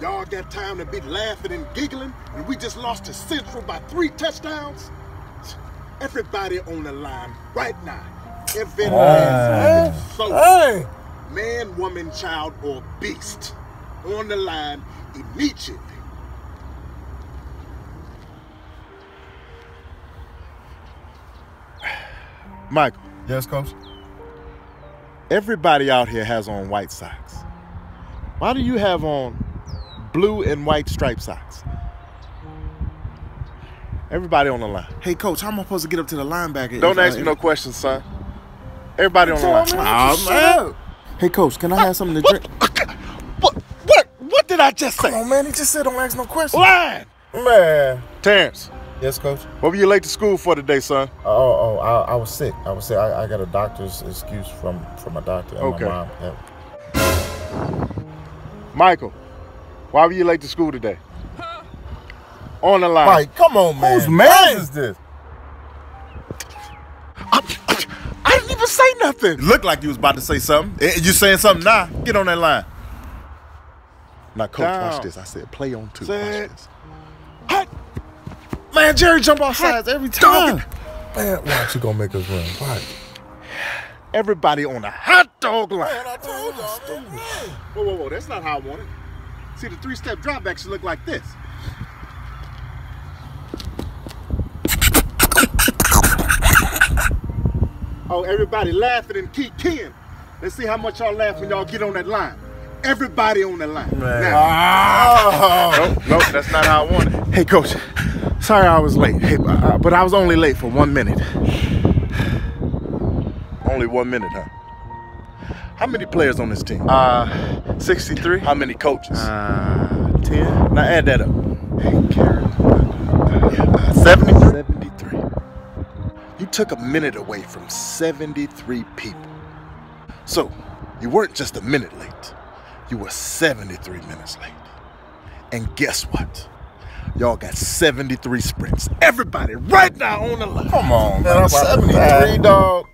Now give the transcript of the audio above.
Y'all got time to be laughing and giggling, and we just lost to Central by three touchdowns? Everybody on the line right now. Every last soul, Hey! man, woman, child, or beast on the line immediately. Michael, Yes, coach. everybody out here has on white socks. Why do you have on blue and white striped socks? Everybody on the line. Hey, coach, how am I supposed to get up to the linebacker? Don't I- ask me no questions, son. Everybody on the line. Aw, man. Hey, coach, can I have something to drink? What? What? What did I just Come say? on, man. He just said don't ask no questions. Line. Man. Terrence, Yes, coach. what were you late to school for today, son? Oh, oh, I, I was sick. I was sick. I, I got a doctor's excuse from from my doctor and Okay. my mom. Yeah. Michael, why were you late to school today? On the line. Mike, come on, man. Whose man is this? I, I didn't even say nothing. Looked like you was about to say something. Eh, You saying something now? Get on that line. Now, coach, Down. watch this. I said play on two. Set. Watch this. Hot. Man, Jerry jump off sides every time. dog. Man, watch you gonna make us run. Watch. Everybody on the hot dog line. I told y'all. Whoa, whoa, whoa. That's not how I want it. See, the three step drop back should look like this. Oh, everybody laughing and keep keying. Let's see how much y'all laugh when y'all get on that line. Everybody on that line. Now, nope, nope, that's not how I want it. Hey, coach. Sorry I was late. Hey, uh, but I was only late for one minute. Only one minute, huh? How many players on this team? Uh, 63. How many coaches? Uh, 10. now add that up. Hey, Karen. Uh, 70? 73. You took a minute away from 73 people. So, you weren't just a minute late. You were 73 minutes late. And guess what? Y'all got 73 sprints. Everybody right now on the line. Come on, Man, man. I'm 73, dog.